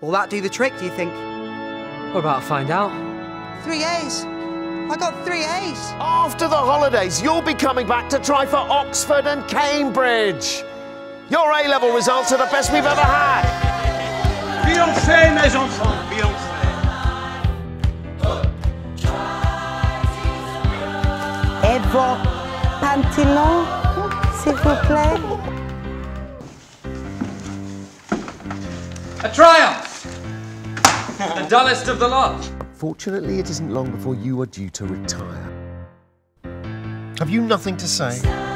Will that do the trick, do you think? We're about to find out. Three A's. I got three A's. After the holidays, you'll be coming back to try for Oxford and Cambridge. Your A level results are the best we've ever had. Bien fait, mes enfants, bien fait. Et vos pantalons, s'il vous plaît A triumph! The dullest of the lot. Fortunately, it isn't long before you are due to retire. Have you nothing to say?